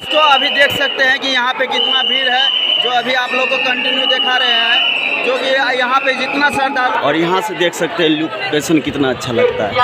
तो अभी देख सकते हैं कि यहाँ पे कितना भीड़ है जो अभी आप लोग को कंटिन्यू दिखा रहे हैं जो कि यहाँ पे जितना श्रद्धालु और यहाँ से देख सकते हैं लोकेशन कितना अच्छा लगता है।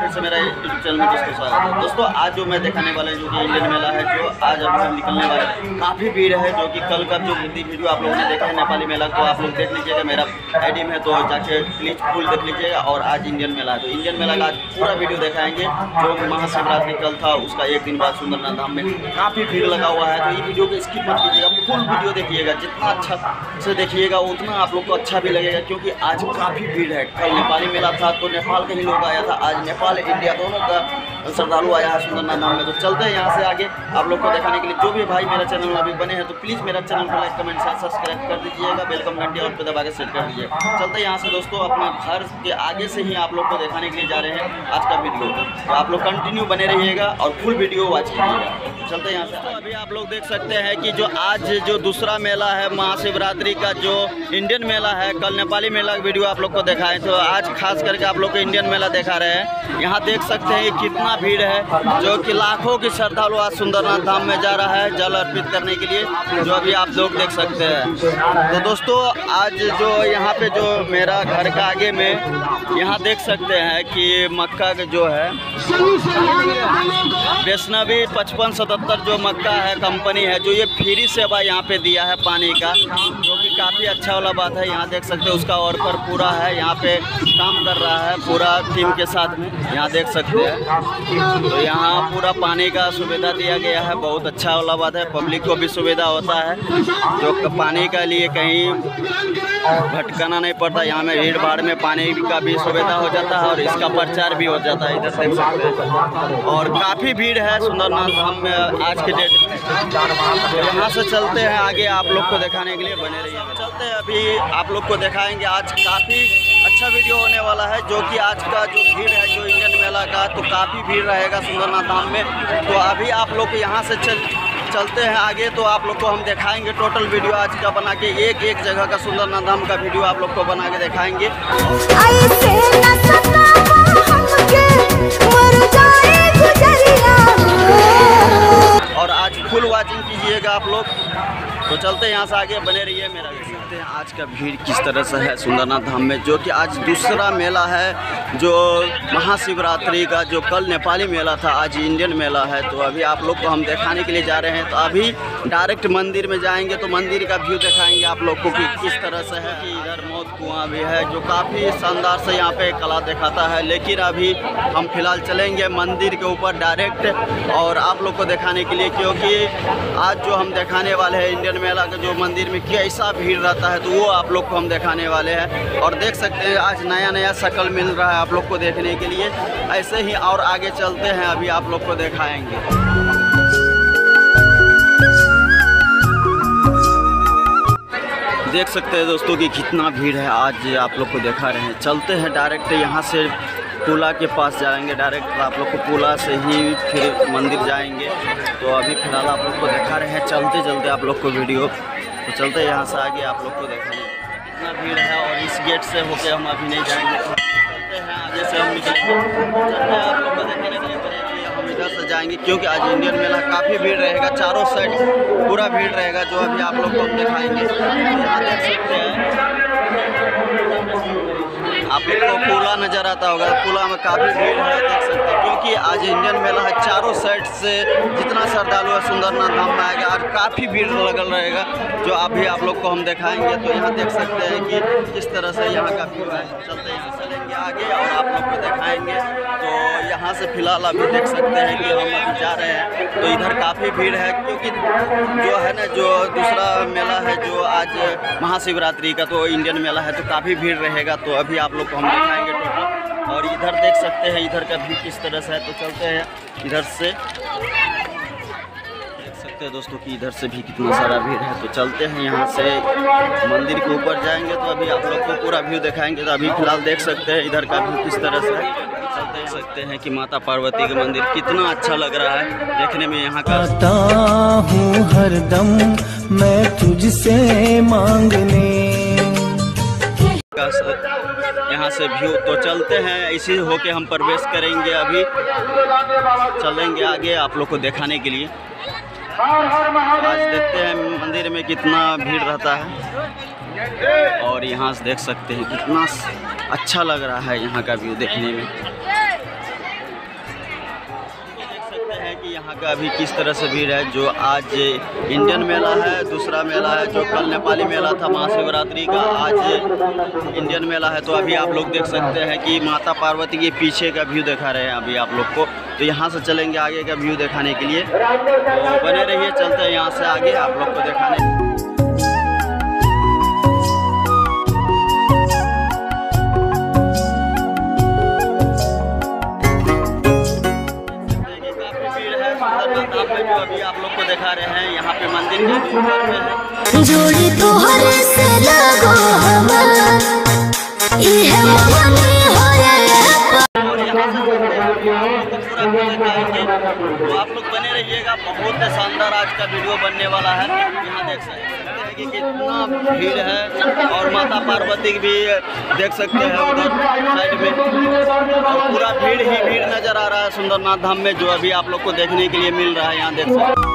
फिर से मेरा यूट्यूब चैनल में दोस्तों स्वागत है दोस्तों आज जो मैं दिखाने वाला हूँ जो कि इंडियन मेला है, जो आज अभी हम निकलने वाले हैं। काफ़ी भीड़ है, जो कि कल का जो हिंदी वीडियो आप लोगों ने देखा है, नेपाली मेला तो आप लोग देख लीजिएगा, मेरा आईडी में तो जाके प्लीज़ फुल देख लीजिएगा, और आज इंडियन मेला है। तो इंडियन मेला का आज पूरा वीडियो दिखाएँगे, जो महाशिवरात्रि कल था, उसका एक दिन बाद सुंदरनाथ धाम में काफ़ी भीड़ लगा हुआ है। तो ये वीडियो को स्किप मत कीजिएगा फुल वीडियो देखिएगा, जितना अच्छा से देखिएगा, उतना आप लोग को अच्छा भी लगेगा, क्योंकि आज काफ़ी भीड़ है। कल नेपाली मेला था तो नेपाल का ही लोग आया था, आज नेपाल, इंडिया दोनों का श्रद्धालु आया है सुंदरनाथ धाम में। तो चलते हैं यहाँ से आगे। आप लोग को दिखाने के लिए जो भी भाई मेरा चैनल अभी बने हैं तो प्लीज़ मेरा चैनल को लाइक कमेंट शेयर सब्सक्राइब कर दीजिएगा। वेलकम घंटी और पे दबा के सेट कर दीजिए। चलते हैं यहाँ से दोस्तों, अपने घर के आगे से ही आप लोग को दिखाने के लिए जा रहे हैं आज का वीडियो। तो आप लोग कंटिन्यू बने रहिएगा और फुल वीडियो वॉच कीजिएगा। चलते यहाँ से। तो अभी आप लोग देख सकते हैं कि जो आज जो दूसरा मेला है, महाशिवरात्रि का जो इंडियन मेला है, कल नेपाली मेला का वीडियो आप लोग को दिखाएँ। तो आज खास करके आप लोग को इंडियन मेला दिखा रहे हैं। यहाँ देख सकते हैं कि कितना भीड़ है जो कि लाखों की श्रद्धालु आज सुंदरनाथ धाम में जा रहा है जल अर्पित करने के लिए, जो अभी आप लोग देख सकते हैं। तो दोस्तों, आज जो यहाँ पे जो मेरा घर का आगे में यहाँ देख सकते हैं कि मक्का जो है, वैष्णवी पचपन सतहत्तर जो मक्का है, कंपनी है, जो ये फ्री सेवा यहाँ पे दिया है पानी कि काफ़ी अच्छा वाला बात है, यहाँ देख सकते हैं, उसका वर्कर पूरा है, यहाँ पे काम कर रहा है, पूरा टीम के साथ में, यहाँ देख सकते हैं। तो यहाँ पूरा पानी का सुविधा दिया गया है, बहुत अच्छा वाला बात है पब्लिक को भी सुविधा होता है, जो पानी के लिए कहीं भटकाना नहीं पड़ता, यहाँ में भीड़ भाड़ में पानी का भी सुविधा हो जाता है, और इसका प्रचार भी हो जाता है, इधर देख सकते हैं। और काफ़ी भीड़ है, सुंदरनाथ धाम में आज के डेट में। तो यहाँ से चलते हैं, आगे आप लोग को दिखाने के लिए बने रहिए। चलते हैं अभी आप लोग को दिखाएँगे आज काफ़ी अच्छा वीडियो होने वाला है जो कि आज का जो भीड़ है जो इंडियन मेला का तो काफ़ी भीड़ रहेगा सुंदरनाथ धाम में। तो अभी आप लोग यहाँ से चल चलते हैं आगे तो आप लोग को हम दिखाएँगे टोटल वीडियो आज का बना के। एक एक जगह का सुंदरनाथ धाम का वीडियो आप लोग को बना के दिखाएँगे। और आज फुल वाचिंग कीजिएगा आप लोग। तो चलते हैं यहाँ से आगे बने रहिए मेरा देख सकते हैं आज का भीड़ किस तरह से है सुंदरनाथ धाम में, जो कि आज दूसरा मेला है, जो महाशिवरात्रि का जो कल नेपाली मेला था, आज इंडियन मेला है। तो अभी आप लोग को हम दिखाने के लिए जा रहे हैं तो अभी डायरेक्ट मंदिर में जाएँगे तो मंदिर का व्यू दिखाएँगे आप लोग को कि किस तरह से है कि इधर मौत कुआँ भी है, जो काफ़ी शानदार से यहाँ पे कला दिखाता है। लेकिन अभी हम फ़िलहाल चलेंगे मंदिर के ऊपर डायरेक्ट, और आप लोग को दिखाने के लिए, क्योंकि आज जो हम दिखाने वाले हैं इंडियन मेला का जो मंदिर में कैसा भीड़ रहता है तो वो आप लोग को हम दिखाने वाले हैं। और देख सकते हैं, आज नया नया शक्ल मिल रहा है आप लोग को देखने के लिए। ऐसे ही और आगे चलते हैं, अभी आप लोग को दिखाएँगे। देख सकते हैं दोस्तों कि कितना भीड़ है, आज आप लोग को दिखा रहे हैं। चलते हैं डायरेक्ट यहाँ से पुला के पास जाएँगे, डायरेक्ट आप लोग को पुला से ही फिर मंदिर जाएँगे। तो अभी फ़िलहाल आप लोग को दिखा रहे हैं चलते चलते आप लोग को वीडियो तो चलते यहाँ से आगे, आप लोग को देखेंगे कितना भीड़ है और इस गेट से होके हम अभी नहीं जाएँगे। चलते हैं आगे से हम निकलेंगे। आप लोग को देखने के लिए हम इधर से जाएँगे, क्योंकि आज इंडियन मेला काफ़ी भीड़ रहेगा, चारों साइड पूरा भीड़ रहेगा, जो अभी आप लोग को हम दिखाएँगे। यहाँ देख सकते हैं। आप लोग को पुला नज़र आता होगा पुला में काफ़ी भीड़ है देख सकते हैं। क्योंकि आज इंडियन मेला है, चारों साइड से जितना श्रद्धालु है, सुंदरनाथ धाम में आएगा और काफ़ी भीड़ लगल रहेगा, जो अभी आप लोग को हम दिखाएँगे। तो यहाँ देख सकते हैं कि किस तरह से यहाँ का भीड़ है। चलते चलेंगे आगे और आप लोग को दिखाएँगे। तो यहाँ से फ़िलहाल अभी देख सकते हैं कि हम अभी जा रहे हैं। तो इधर काफ़ी भीड़ है, क्योंकि जो है ना, जो दूसरा मेला है, जो आज महाशिवरात्रि का तो इंडियन मेला है तो काफ़ी भीड़ रहेगा। तो अभी आप लोग को हम दिखाएँगे टोटल। और इधर देख सकते हैं, इधर का व्यू किस तरह से है तो चलते हैं इधर से। सकते सकते हैं दोस्तों कि इधर से भी कितना सारा भीड़ है तो चलते हैं यहाँ से। मंदिर के ऊपर जाएँगे तो अभी आप लोग को पूरा व्यू दिखाएँगे तो अभी फ़िलहाल देख सकते हैं इधर का व्यू किस तरह से देख सकते हैं कि माता पार्वती का मंदिर कितना अच्छा लग रहा है देखने में यहाँ का हूँ हरदम मैं तुझसे मांगने। यहाँ से व्यू तो चलते हैं इसी होके हम प्रवेश करेंगे अभी। चलेंगे आगे आप लोग को दिखाने के लिए। आज देखते हैं मंदिर में कितना भीड़ रहता है। और यहाँ से देख सकते हैं कितना अच्छा लग रहा है यहाँ का व्यू देखने में। कि यहाँ का अभी किस तरह से भीड़ है? जो आज इंडियन मेला है, दूसरा मेला है, जो कल नेपाली मेला था, महाशिवरात्रि का, आज इंडियन मेला है। तो अभी आप लोग देख सकते हैं कि माता पार्वती के पीछे का व्यू दिखा रहे हैं अभी आप लोग को। तो यहाँ से चलेंगे आगे का व्यू दिखाने के लिए। तो बने रहिए, चलते हैं यहाँ से आगे आप लोग को दिखाने। को रहे हैं यहाँ पे मंदिर के भी ऊपर में जोड़ी तोहर से लगो तो आप लोग बने रहिएगा बहुत शानदार आज का वीडियो बनने वाला है। यहाँ देख सकते हैं कि कितना भीड़ है और माता पार्वती भी देख सकते हैं उधर साइड में। और पूरा भीड़ ही भीड़ नज़र आ रहा है सुंदरनाथ धाम में जो अभी आप लोग को देखने के लिए मिल रहा है यहाँ देख सकते हैं।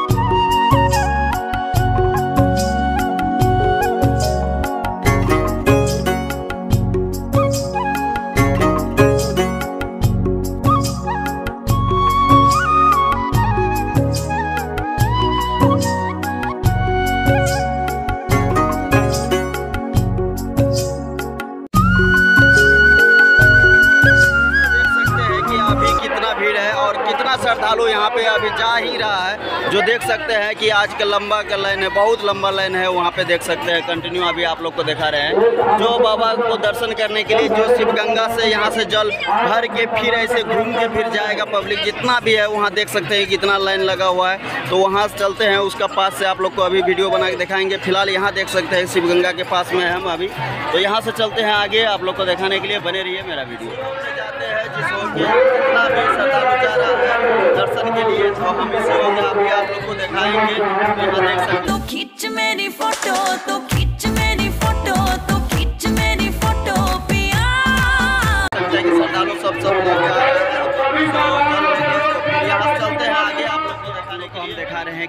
आज का लंबा का लाइन है, बहुत लंबा लाइन है, वहाँ पे देख सकते हैं कंटिन्यू अभी आप लोग को दिखा रहे हैं। जो बाबा को दर्शन करने के लिए, जो शिव गंगा से यहाँ से जल भर के फिर ऐसे घूम के फिर जाएगा पब्लिक जितना भी है, वहाँ देख सकते हैं कितना लाइन लगा हुआ है। तो वहाँ से चलते हैं, उसका पास से आप लोग को अभी वीडियो बना के दिखाएँगे। फ़िलहाल यहाँ देख सकते हैं, शिव गंगा के पास में हम अभी। तो यहाँ से चलते हैं आगे, आप लोग को दिखाने के लिए बने रहिए मेरा वीडियो जाते जिस ओर के जितना भी श्रद्धालु जा है दर्शन के लिए तो हम इसी ओर अभी आप लोग को दिखाएँगे। यहाँ देख सकते तो खींच मेरी फ़ोटो तो खींच मेरी फ़ोटो तो खींच मेरी फ़ोटो पिया सब सब लोग आ रहे हैं।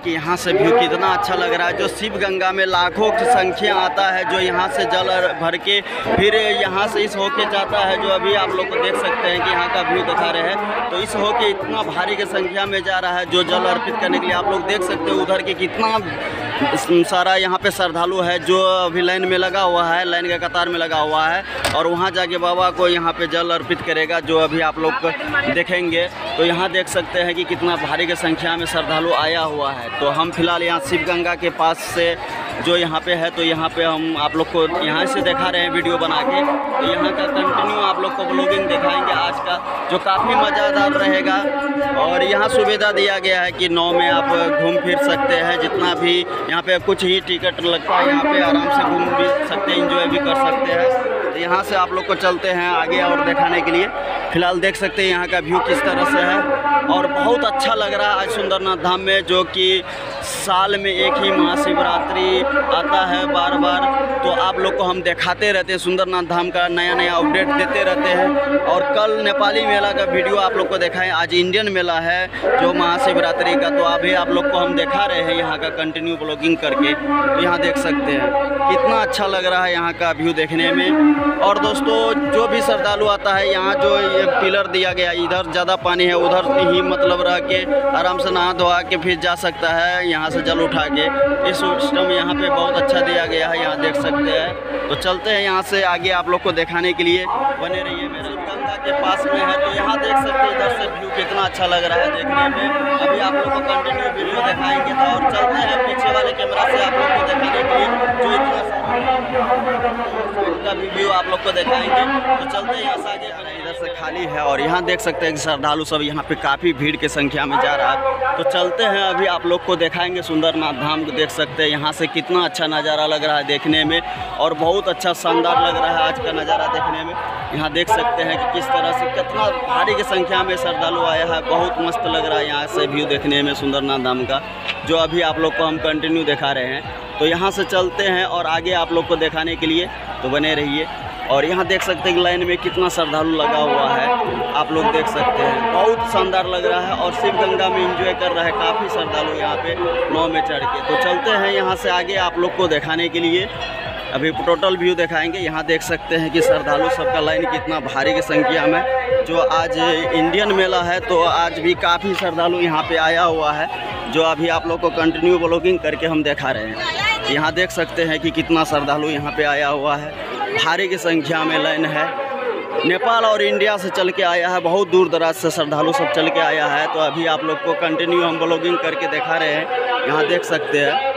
कि यहाँ से व्यू कितना अच्छा लग रहा है, जो शिव गंगा में लाखों की संख्या आता है, जो यहाँ से जल भर के फिर यहाँ से इस होके जाता है, जो अभी आप लोग को देख सकते हैं कि यहाँ का व्यू दिखा रहे हैं। तो इस होके इतना भारी की संख्या में जा रहा है, जो जल अर्पित करने के लिए आप लोग देख सकते हैं उधर के कितना सारा यहाँ पे श्रद्धालु है जो अभी लाइन में लगा हुआ है, लाइन के कतार में लगा हुआ है और वहाँ जाके बाबा को यहाँ पे जल अर्पित करेगा, जो अभी आप लोग देखेंगे। तो यहाँ देख सकते हैं कि कितना भारी की संख्या में श्रद्धालु आया हुआ है। तो हम फ़िलहाल यहाँ शिव गंगा के पास से जो यहाँ पे है तो यहाँ पे हम आप लोग को यहाँ से दिखा रहे हैं वीडियो बना के। तो यहाँ का कंटिन्यू आप लोग को ब्लॉगिंग दिखाएँगे आज का, जो काफ़ी मज़ेदार रहेगा। और यहाँ सुविधा दिया गया है कि नौ में आप घूम फिर सकते हैं, जितना भी यहाँ पे कुछ ही टिकट लगता है, यहाँ पे आराम से घूम भी सकते हैं इंजॉय भी कर सकते हैं। तो यहाँ से आप लोग को चलते हैं आगे और दिखाने के लिए। फ़िलहाल देख सकते हैं यहाँ का व्यू किस तरह से है। और बहुत अच्छा लग रहा है आज सुंदरनाथ धाम में, जो कि साल में एक ही महाशिवरात्रि आता है बार बार तो आप लोग को हम दिखाते रहते हैं, सुंदरनाथ धाम का नया नया अपडेट देते रहते हैं। और कल नेपाली मेला का वीडियो आप लोग को दिखाएँ। आज इंडियन मेला है जो महाशिवरात्रि का। तो अभी आप लोग को हम दिखा रहे हैं यहाँ का कंटिन्यू ब्लॉगिंग करके। तो यहाँ देख सकते हैं। कितना अच्छा लग रहा है यहाँ का व्यू देखने में। और दोस्तों, जो भी श्रद्धालु आता है, यहाँ जो ये पिलर दिया गया, इधर ज़्यादा पानी है, उधर ही मतलब रह के आराम से नहा धोआ के फिर जा सकता है। यहाँ से जल उठा के इस सिस्टम यहाँ पे बहुत अच्छा दिया गया है, यहाँ देख सकते हैं। तो चलते हैं यहाँ से आगे आप लोग को दिखाने के लिए। बने रहिए मेरे गंगा के पास में है तो यहाँ देख सकते हैं इधर से व्यू कितना अच्छा लग रहा है देखने में। अभी आप लोग को कंटिन्यू वीडियो दिखाएँगे तो और चलते हैं पीछे वाले कैमरा से आप लोग को दिखाने के लिए, जो इतना सारा व्यू आप लोग को दिखाएँगे। तो चलते हैं यहाँ से आगे से खाली है और यहाँ देख सकते हैं कि श्रद्धालु सब यहाँ पे काफ़ी भीड़ की संख्या में जा रहा है। तो चलते हैं अभी, आप लोग को दिखाएँगे सुंदरनाथ धाम को देख सकते हैं। यहाँ से कितना अच्छा नज़ारा लग रहा है देखने में और बहुत अच्छा शानदार लग रहा है आज का नज़ारा देखने में। यहाँ देख सकते हैं कि किस तरह से कितना भारी की संख्या में श्रद्धालु आया है। बहुत मस्त लग रहा है यहाँ से व्यू देखने में सुंदरनाथ धाम का, जो अभी आप लोग को हम कंटिन्यू दिखा रहे हैं। तो यहाँ से चलते हैं और आगे आप लोग को दिखाने के लिए तो बने रहिए। और यहाँ देख सकते हैं कि लाइन में कितना श्रद्धालु लगा हुआ है। आप लोग देख सकते हैं। बहुत शानदार लग रहा है और शिव गंगा में इंजॉय कर रहा है काफ़ी श्रद्धालु यहाँ पे नाव में चढ़ के। तो चलते हैं यहाँ से आगे आप लोग को दिखाने के लिए। अभी टोटल व्यू दिखाएँगे। यहाँ देख सकते हैं कि श्रद्धालु सबका लाइन कितना भारी की संख्या में। जो आज इंडियन मेला है तो आज भी काफ़ी श्रद्धालु यहाँ पे आया हुआ है। जो अभी आप लोग को कंटिन्यू ब्लॉगिंग करके हम दिखा रहे हैं। यहाँ देख सकते हैं कि कितना श्रद्धालु यहाँ पे आया हुआ है। भारी की संख्या में लाइन है। नेपाल और इंडिया से चल के आया है, बहुत दूर दराज से श्रद्धालु सब चल के आया है। तो अभी आप लोग को कंटिन्यू हम ब्लॉगिंग करके दिखा रहे हैं, यहाँ देख सकते हैं।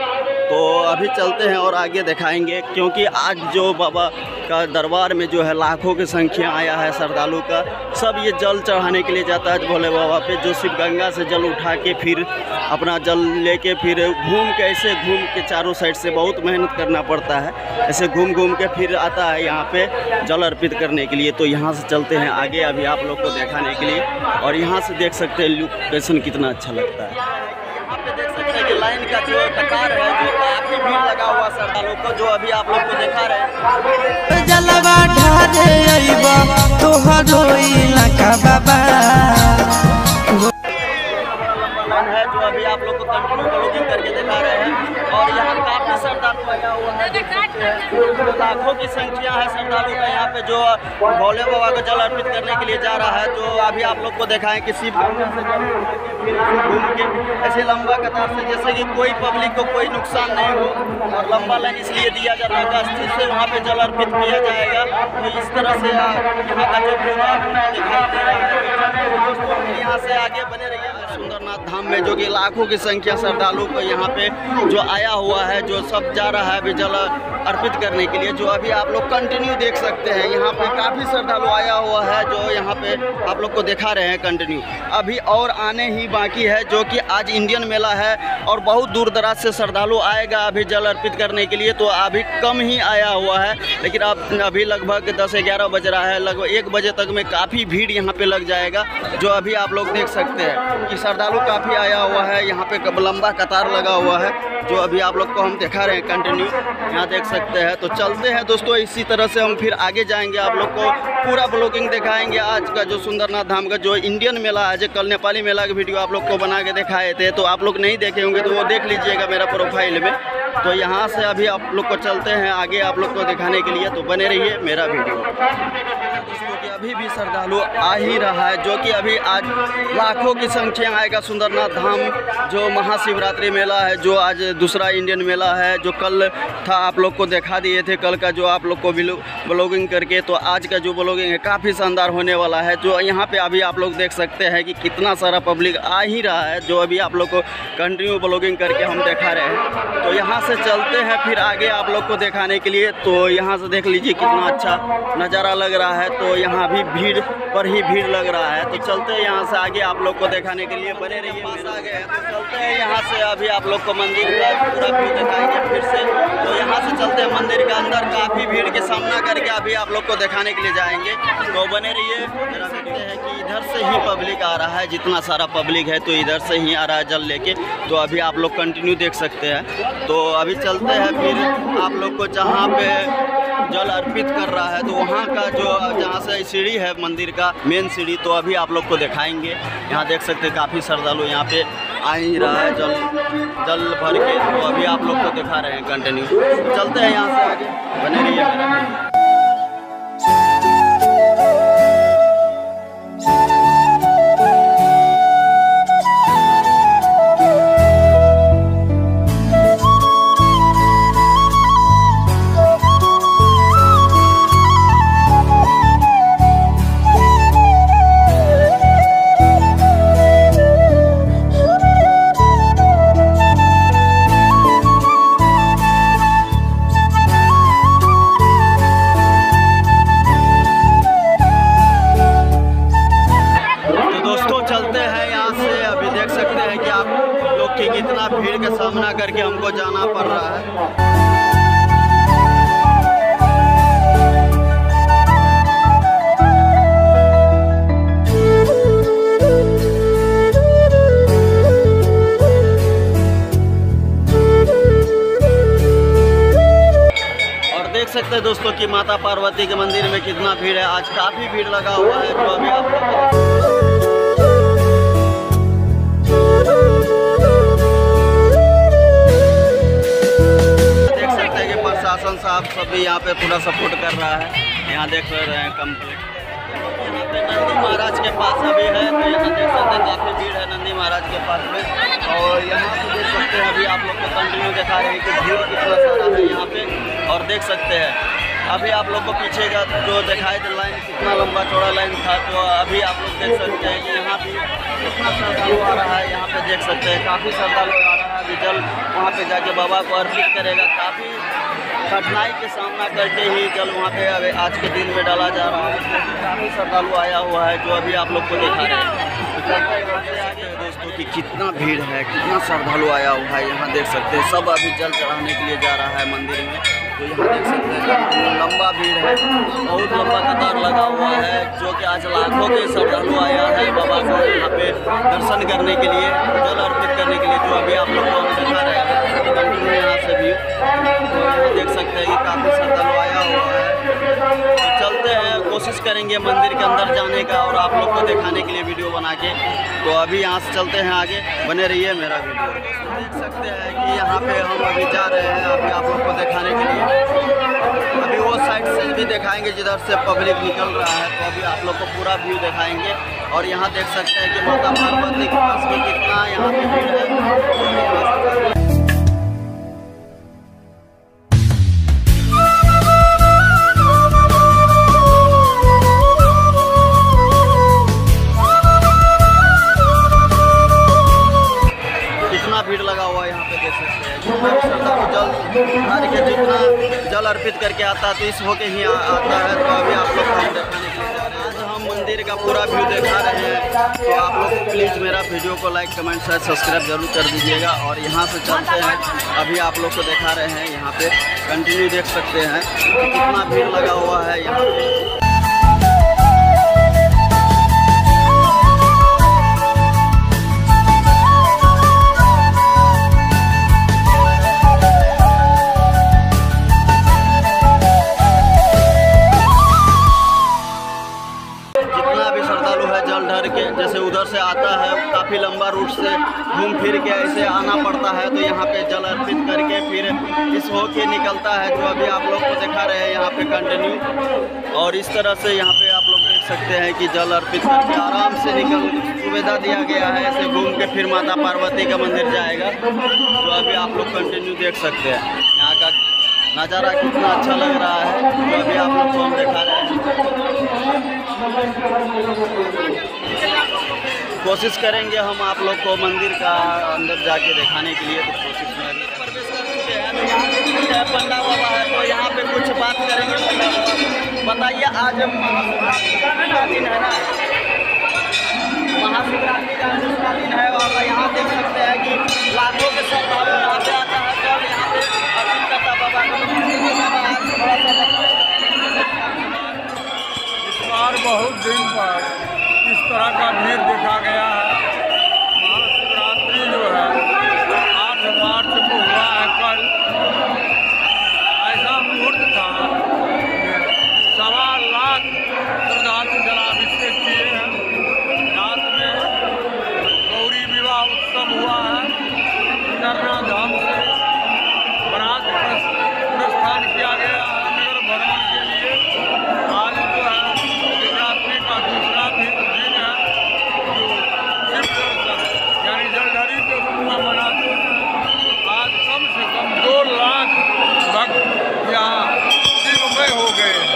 तो अभी चलते हैं और आगे दिखाएँगे, क्योंकि आज जो बाबा का दरबार में जो है लाखों की संख्या आया है श्रद्धालु का। सब ये जल चढ़ाने के लिए जाता है भोले बाबा पे जो शिव गंगा से जल उठा के फिर अपना जल लेके फिर घूम के ऐसे घूम के चारों साइड से बहुत मेहनत करना पड़ता है। ऐसे घूम घूम के फिर आता है यहाँ पे जल अर्पित करने के लिए। तो यहाँ से चलते हैं आगे अभी आप लोग को दिखाने के लिए। और यहाँ से देख सकते हैं लोकेशन कितना अच्छा लगता है। यहाँ पे देख सकते हैं कि लाइन का जो कतार है, जो काफ़ी लगा हुआ श्रद्धालु को जो अभी आप लोग को दिखा रहे जलवा ढारे तोहरो बाबा अभी आप लोग को कंटिन्यू ब्लॉगिंग करके दिखा रहे हैं। और यहाँ काफ़ी श्रद्धालु आया हुआ है। देख सकते हैं। लाखों की संख्या है श्रद्धालु का यहाँ पे जो भोले बाबा को जल अर्पित करने के लिए जा रहा है। तो अभी आप लोग को दिखाएँ कि शिव के घूम के, ऐसे लंबा कतार से जैसे कि कोई पब्लिक को कोई नुकसान नहीं हो और लंबा लाइन इसलिए दिया जाता है कि से वहाँ पे जल अर्पित किया जाएगा। तो इस तरह से यहाँ का जो दिखाई दे रहा है तो दोस्तों, यहाँ से आगे बने रहिए। सुंदरनाथ धाम में जो कि लाखों की संख्या श्रद्धालु को यहाँ पे जो आया हुआ है, जो सब जा रहा है अभी जल अर्पित करने के लिए, जो अभी आप लोग कंटिन्यू देख सकते हैं। यहाँ पे काफ़ी श्रद्धालु आया हुआ है जो यहाँ पे आप लोग को दिखा रहे हैं कंटिन्यू अभी और आने ही बाकी है, जो कि आज इंडियन मेला है और बहुत दूर दराज से श्रद्धालु आएगा अभी जल अर्पित करने के लिए तो अभी कम ही आया हुआ है। लेकिन अब अभी लगभग दस ग्यारह बज रहा है, लगभग एक बजे तक में काफ़ी भीड़ यहाँ पे लग जाएगा, जो अभी आप लोग देख सकते हैं कि श्रद्धालु काफ़ी आया हुआ है। यहाँ पे लंबा कतार लगा हुआ है, जो अभी आप लोग को हम दिखा रहे हैं कंटिन्यू यहाँ देख सकते हैं। तो चलते हैं दोस्तों, इसी तरह से हम फिर आगे जाएँगे, आप लोग को पूरा ब्लॉगिंग दिखाएँगे। आज का जो सुंदरनाथ धाम का जो इंडियन मेला है जो कल नेपाली मेला का वीडियो आप लोग को बना के दिखाए थे तो आप लोग नहीं देखे होंगे तो वो देख लीजिएगा मेरा प्रोफ़ाइल में। तो यहाँ से अभी आप लोग को चलते हैं, आगे आप लोग को दिखाने के लिए तो बने रहिए मेरा वीडियो अभी भी श्रद्धालु आ ही रहा है, जो कि अभी आज लाखों की संख्या आएगा सुंदरनाथ धाम, जो महाशिवरात्रि मेला है, जो आज दूसरा इंडियन मेला है, जो कल था, आप लोग को दिखा दिए थे, कल का जो आप लोग को ब्लॉगिंग करके तो आज का जो ब्लॉगिंग है, काफ़ी शानदार होने वाला है, जो यहाँ पे अभी आप लोग देख सकते हैं कि कितना सारा पब्लिक आ ही रहा है, जो अभी आप लोग को कंटिन्यू ब्लॉगिंग करके हम दिखा रहे हैं। तो यहाँ से चलते हैं, फिर आगे आप लोग को दिखाने के लिए तो यहाँ से देख लीजिए कितना अच्छा नज़ारा लग रहा है तो यहाँ भी भीड़ पर ही भीड़ लग रहा है। तो चलते हैं यहाँ से आगे आप लोग को दिखाने के लिए। बने रहिए पास आ गए तो चलते हैं यहाँ से अभी आप लोग को मंदिर का पूरा व्यू दिखाएँगे फिर से। तो यहाँ से चलते हैं मंदिर के अंदर। काफ़ी भीड़ के सामना करके अभी आप लोग को दिखाने के लिए जाएँगे। तो बने रहिए। हैं कि इधर से ही पब्लिक आ रहा है। जितना सारा पब्लिक है तो इधर से ही आ रहा है जल लेके। तो अभी आप लोग कंटिन्यू देख सकते हैं। तो अभी चलते हैं फिर आप लोग को जहाँ पे जल अर्पित कर रहा है। तो वहाँ का जो जहाँ से सीढ़ी है मंदिर का मेन सीढ़ी तो अभी आप लोग को दिखाएँगे। यहाँ देख सकते हैं काफ़ी श्रद्धालु यहाँ पे आ ही रहा है, जल जल भर के तो अभी आप लोग को दिखा रहे हैं कंटिन्यू चलते हैं यहाँ से आगे, बने रहिए जाना पड़ रहा है। देख सकते हैं दोस्तों कि माता पार्वती के मंदिर में कितना भीड़ है। आज काफ़ी भीड़ लगा हुआ है। जो अभी आप प्रशासन साहब सब भी यहाँ पे पूरा सपोर्ट कर रहा है। यहाँ देख रहे हैं पे नंदी महाराज के पास अभी है तो यहाँ देख सकते हैं काफ़ी भीड़ है नंदी महाराज के पास में। और यहाँ पे देख सकते हैं अभी आप लोग को कंटिन्यू दिखा रहे हैं कि भीड़ कितना सारा है यहाँ पे। और देख सकते हैं, अभी आप लोग को पीछे का जो दिखाई दे लाइन कितना लंबा चौड़ा लाइन था तो अभी आप लोग देख सकते हैं कि यहाँ भी कितना श्रद्धालु आ रहा है। यहाँ पे देख सकते हैं, काफ़ी श्रद्धालु आ रहा है। अभी जल वहाँ पे जाके बाबा को अर्पित करेगा। काफ़ी कठिनाई के सामना करके ही जल वहाँ पे अभी आज के दिन में डाला जा रहा है। काफ़ी श्रद्धालु आया हुआ है, जो अभी आप लोग को देखा रहे हैं। दोस्तों कि कितना भीड़ है, कितना श्रद्धालु आया हुआ है, यहाँ देख सकते हैं। सब अभी जल चढ़ाने के लिए जा रहा है मंदिर में। तो यहाँ देख सकते हैं, लंबा भीड़ है, बहुत लंबा कतार लगा हुआ है, जो कि आज लाखों के श्रद्धालु आया है बाबा को यहाँ पे दर्शन करने के लिए, जल अर्पित करने के लिए, जो अभी आप लोग को दिखा रहे हैं। कंटिन्यू यहाँ से भी तो देख सकते हैं कि काफ़ी श्रद्धालु आया हुआ है। तो चलते हैं, कोशिश करेंगे मंदिर के अंदर जाने का और आप लोग को दिखाने के लिए वीडियो बना के। तो अभी यहाँ से चलते हैं आगे। बने रहिए मेरा वीडियो। देख सकते हैं कि यहाँ पे हम अभी जा रहे हैं अभी आप लोग को दिखाने के लिए। अभी वो साइड से भी दिखाएँगे, जिधर से पब्लिक निकल रहा है तो अभी आप लोग को पूरा व्यू दिखाएँगे। और यहाँ देख सकते हैं कि माता पार्वती के पास कितना यहाँ पे भीड़ है। अर्पित करके आता है तो इस होके ही आ- आता है तो अभी आप लोग हम दिखाने के लिए जा रहे हैं। आज हम मंदिर का पूरा व्यू दिखा रहे हैं तो आप लोग प्लीज़ मेरा वीडियो को लाइक कमेंट शेयर सब्सक्राइब ज़रूर कर दीजिएगा और यहाँ से चलते हैं, अभी आप लोग को दिखा रहे हैं, यहाँ पे कंटिन्यू देख सकते हैं कितना भीड़ लगा हुआ है यहाँ पे काफ़ी रूट से घूम फिर के ऐसे आना पड़ता है तो यहाँ पे जल अर्पित करके फिर इस हो के निकलता है, जो अभी आप लोग को दिखा रहे हैं, यहाँ पे कंटिन्यू और इस तरह से यहाँ पे आप लोग देख सकते हैं कि जल अर्पित करके आराम से निकल सुविधा दिया गया है, ऐसे घूम के फिर माता पार्वती का मंदिर जाएगा तो अभी आप लोग कंटिन्यू देख सकते हैं। यहाँ का नज़ारा कितना अच्छा लग रहा है, जो अभी आप लोग को हम दिखा रहे हैं। कोशिश करेंगे हम आप लोग को मंदिर का अंदर जाके दिखाने के लिए तो कोशिश में अभी प्रवेश कर चुके तो यहाँ पे कुछ है पंडा बाबा है तो यहाँ पे कुछ बात करेंगे बाबा बताइए आज महाशिवरात्रि का दिन है ना। महाशिवरात्रि का उसका दिन है, और यहाँ देख सकते हैं कि लाखों के श्रद्धालु यहाँ पे आता है जब यहाँ पे करता बाबा बाबा बार बहुत दिन पर तरह का भीड़ देखा गया है महाशिवरात्रि जो है आठ मार्च को हुआ है कल ऐसा मुहूर्त था कि सवा लाख श्रद्धालु जलाभिषेक किए हैं रात में गौरी विवाह उत्सव हुआ है नरना धाम से बरात प्रस- प्रस्थान किया गया है नगर भ्रमण के लिए आज जो है शिवरात्रि का दूसरा दिन दिन है जो शिव दर्शन यानी जलधरी के रूप में मनाते हैं आज कम से कम दो लाख भक्त यहाँ शिवमय हो गए हैं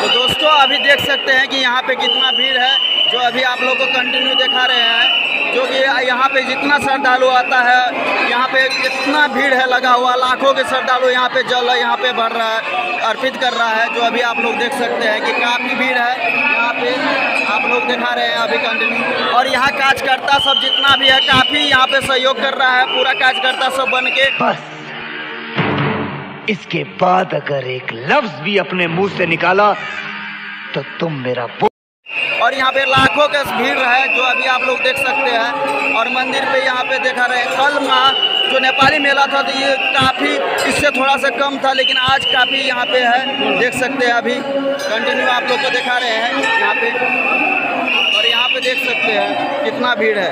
तो दोस्तों अभी देख सकते हैं कि यहाँ पे कितना भीड़ है, जो अभी आप लोग को कंटिन्यू दिखा रहे हैं, जो कि यहाँ पे जितना श्रद्धालु आता है, यहाँ पे इतना भीड़ है, लगा हुआ, लाखों के श्रद्धालु यहाँ पे जल, यहाँ पे भर रहा है, अर्पित कर रहा है, जो अभी आप लोग देख सकते हैं कि काफ़ी भीड़ है, यहाँ पे आप लोग दिखा रहे हैं अभी कंटिन्यू और यहाँ कार्यकर्ता सब जितना भी है, काफ़ी यहाँ पे सहयोग कर रहा है, पूरा कार्यकर्ता सब बन के। इसके बाद अगर एक लफ्ज भी अपने मुँह से निकाला तो तुम मेरा और यहाँ पे लाखों का भीड़ है जो अभी आप लोग देख सकते हैं। और मंदिर पे यहाँ पे देखा रहे कल माँ जो नेपाली मेला था तो ये काफ़ी इससे थोड़ा सा कम था लेकिन आज काफ़ी यहाँ पे है देख सकते हैं अभी। कंटिन्यू आप लोग को दिखा रहे हैं यहाँ पे। और यहाँ पे देख सकते हैं कितना भीड़ है।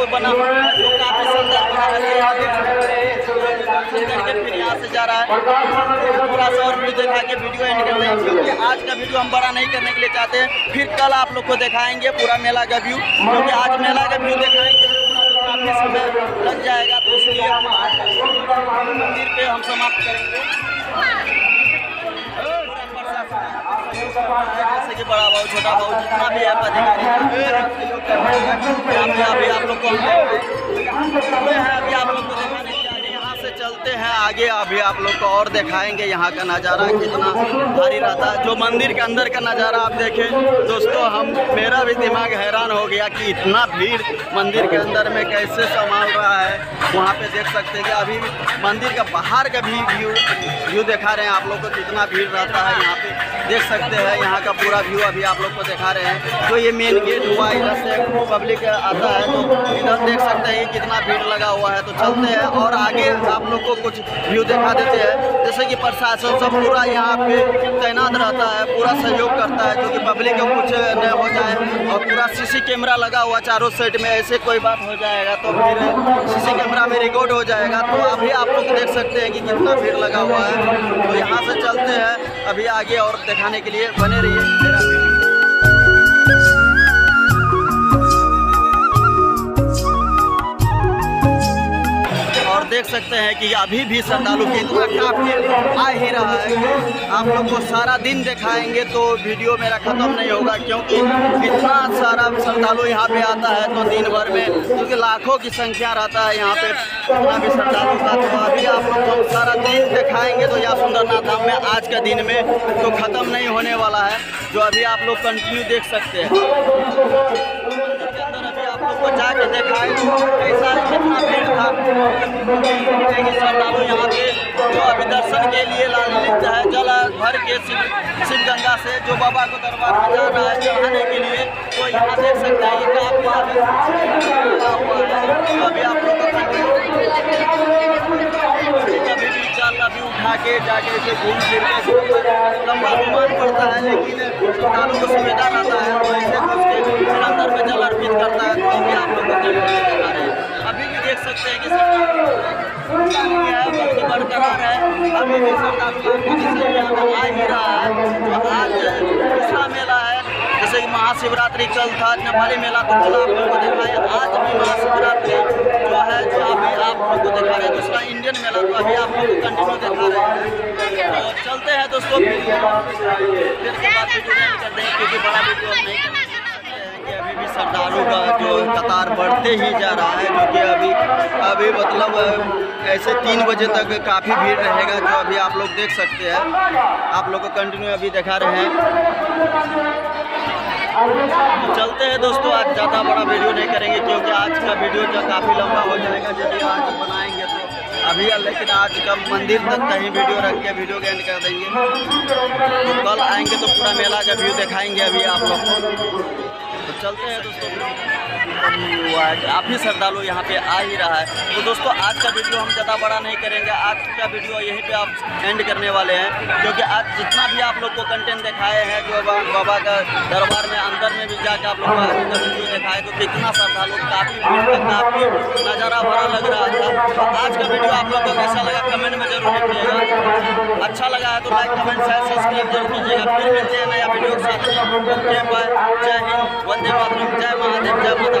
को बना जो काफ़ी सुंदर बना है। फिर यहाँ से जा रहा है। सा और व्यू दिखा के वीडियो एंड कर देंगे क्योंकि आज का वीडियो हम बड़ा नहीं करने के लिए चाहते हैं। फिर कल आप लोग को दिखाएँगे पूरा मेला का व्यू क्योंकि आज मेला का व्यू दिखाएँगे। काफ़ी समय लग जाएगा। तो इसलिए हम आज मंदिर पे हम समाप्त करेंगे। जैसे कि बड़ा भाव छोटा भाव जितना भी आप पदाधिकारी सहयोग कर रहा यहाँ पे अभी आप लोग को अभी आप लोग को दिखाने के लिए यहाँ से चलते हैं, आगे अभी आप लोग को और दिखाएँगे यहाँ का नज़ारा कितना भारी रहता है। जो मंदिर के अंदर का नज़ारा आप देखें, दोस्तों, हम, मेरा भी दिमाग हैरान हो गया कि इतना भीड़ मंदिर के अंदर में कैसे संभाल रहा है। वहाँ पे देख सकते हैं कि अभी मंदिर का बाहर का भी व्यू व्यू दिखा रहे हैं आप लोग को कितना भीड़ रहता है यहाँ पे। देख सकते हैं, यहाँ का पूरा व्यू अभी आप लोग को दिखा रहे हैं। तो ये मेन गेट हुआ, इधर से पब्लिक आता है तो इधर देख सकते हैं कितना भीड़ लगा हुआ है। तो चलते हैं और आगे आप लोग को कुछ व्यू दिखा देते हैं। जैसे कि प्रशासन सब पूरा यहाँ पे तैनात रहता है, पूरा सहयोग करता है क्योंकि पब्लिक को कुछ न हो जाए और पूरा सीसी कैमरा लगा हुआ चारों साइड में, ऐसे कोई बात हो जाएगा तो फिर सीसी कैमरा में रिकॉर्ड हो जाएगा। तो अभी आप लोग देख सकते हैं कि कितना भीड़ लगा हुआ है। तो यहाँ से चलते हैं, अभी आगे और दिखाने के लिए बने रहिए मेरा देख सकते हैं कि अभी भी श्रद्धालु कितना काफ़ी आ ही रहा है। आप लोग को सारा दिन दिखाएँगे तो वीडियो मेरा ख़त्म नहीं होगा क्योंकि इतना सारा श्रद्धालु यहाँ पे आता है तो दिन भर में, क्योंकि लाखों की संख्या रहता है यहाँ पे। जितना भी श्रद्धालु का तो अभी आप लोग को सारा दिन दिखाएँगे तो यहाँ सुंदरनाथ धाम में आज के दिन में तो ख़त्म नहीं होने वाला है, जो अभी आप लोग कंटिन्यू देख सकते हैं। अभी आप लोग को जाके दिखाए कैसा कितना भीड़ था। कि श्रद्धालु यहाँ पे जो अभी दर्शन के लिए लालित है जल भर के शिव गंगा से जो बाबा को दरबार में जा रहा है, चढ़ाने के लिए तो यहाँ देख सकते हैं, ये लगा हुआ है। अभी आप लोग को अभी भी उठा आके जाके इसे घूम फिर लंबा विमान पड़ता है, लेकिन श्रद्धालु को सुविधा रहता है तो ऐसे घुस के फिर अंदर में जल अर्पित करता है तो अभी आप लोग को जल अर्पित दिखा रहे हैं अभी भी देख सकते हैं कि श्रद्धालु नहीं है बल्कि बरकरार है अभी भी श्रद्धालु लाखों की संख्या में आ ही रहा है जो आज दूसरा मेला है जैसे कि महाशिवरात्रि कल था नेपाली मेला तो कल आप लोगों को दिखाया आज भी महाशिवरात्रि जो है, जो अभी आप लोगों को दिखा रहे हैं, दूसरा इंडियन मेला तो अभी आप लोग को कंटिन्यू दिखा रहे हैं। तो चलते हैं दोस्तों। फिर के वीडियो एंड कर देंगे क्योंकि बड़ा वीडियो नहीं हैं। कि अभी भी श्रद्धालु का जो कतार बढ़ते ही जा रहा है, जो कि अभी अभी मतलब ऐसे तीन बजे तक काफ़ी भीड़ रहेगा, जो अभी आप लोग देख सकते हैं। आप लोग को कंटिन्यू अभी दिखा रहे हैं। तो चलते हैं दोस्तों, आज ज़्यादा बड़ा वीडियो नहीं करेंगे, क्योंकि आज का वीडियो जो काफ़ी लंबा हो जाएगा यदि आज बनाएँगे तो अभी, लेकिन आज का मंदिर तक कहीं वीडियो रख के वीडियो के एंड कर देंगे। तो कल आएँगे तो पूरा मेला का व्यू दिखाएँगे अभी आप लोग। को तो चलते हैं दोस्तों। वो आज काफ़ी श्रद्धालु यहाँ पे आ ही रहा है। तो दोस्तों, आज का वीडियो हम ज़्यादा बड़ा नहीं करेंगे। आज का वीडियो यहीं पे आप एंड करने वाले हैं। क्योंकि आज जितना भी आप लोग को कंटेंट दिखाए हैं, जो बाबा का दरबार में अंदर में भी जाके आप लोग का वीडियो दिखाए तो कितना श्रद्धालु, काफ़ी काफ़ी नज़ारा भरा लग रहा था। तो आज का वीडियो आप लोग को कैसा लगा कमेंट में ज़रूर लिखिएगा। अच्छा लगा है तो लाइक कमेंट शेयर सब्सक्राइब ज़रूर कीजिएगा। फिर मिलते हैं नया वीडियो के साथ। जय हिंद, वंदे मातरम, जय महादेव, जय माता